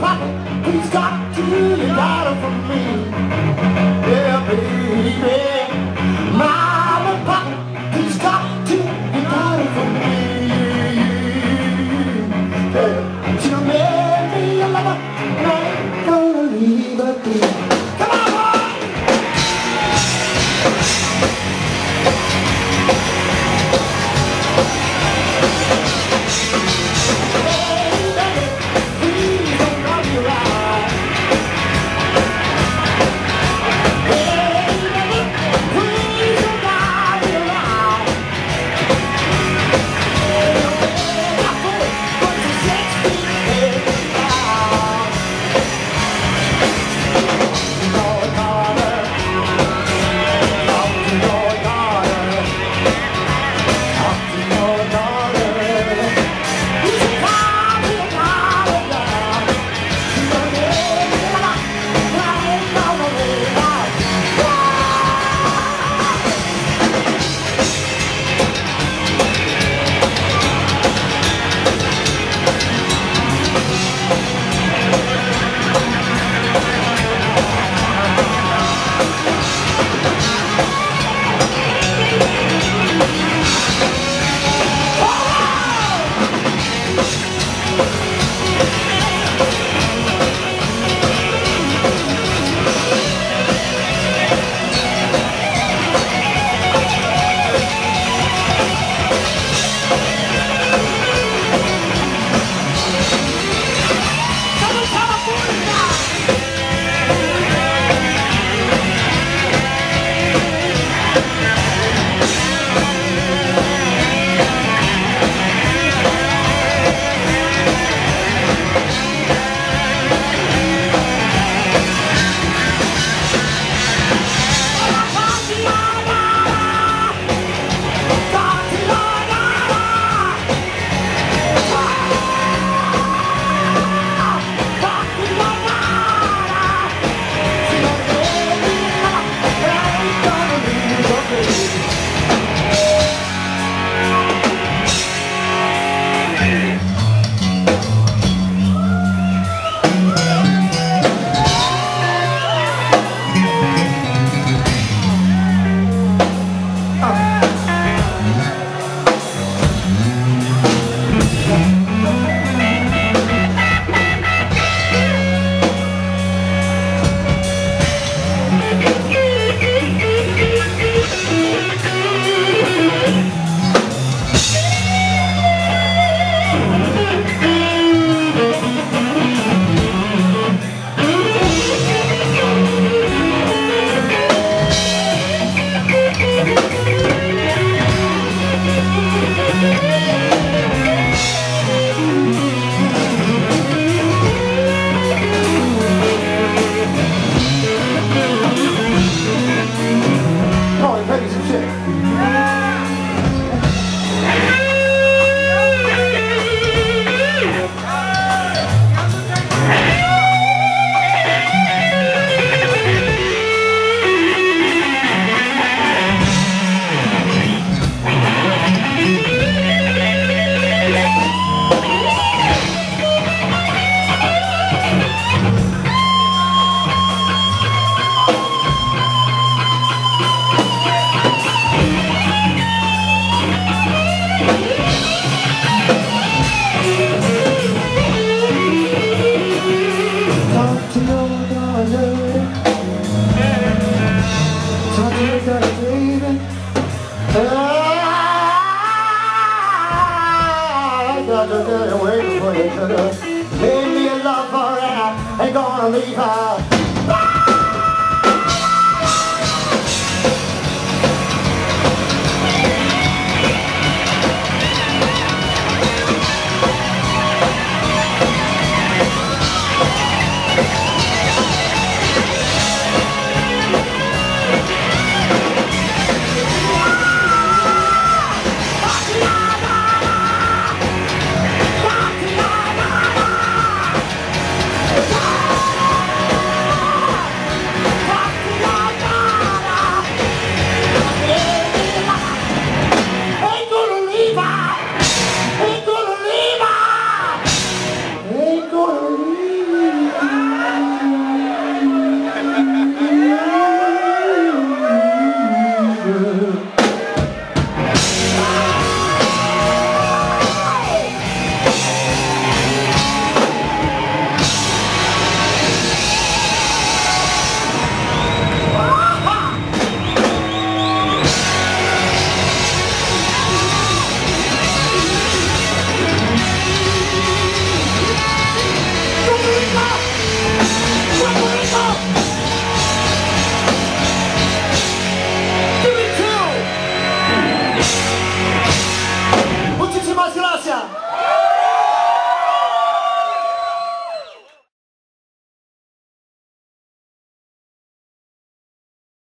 papa, please got to, got it from me. Yeah, baby. Mama, papa, please got to, got it from me. Yeah, you made me a lover, and I ain't gonna leave thing. To to your daughter, baby. Ah, I got to get away before you. Made me a lover and I ain't gonna leave her.